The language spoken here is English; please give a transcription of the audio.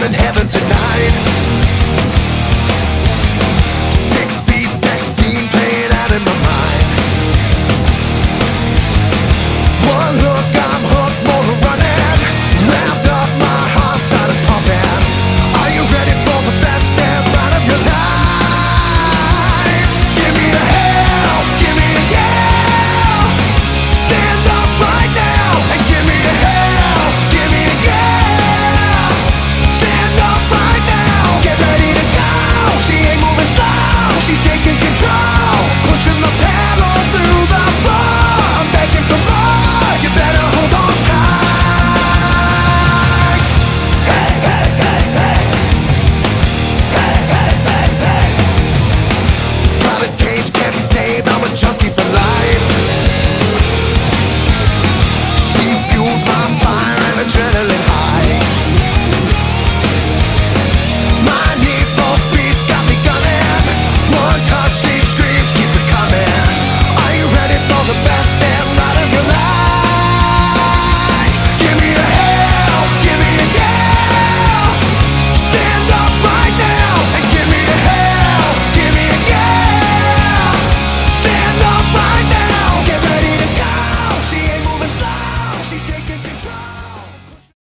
I'm in heaven tonight.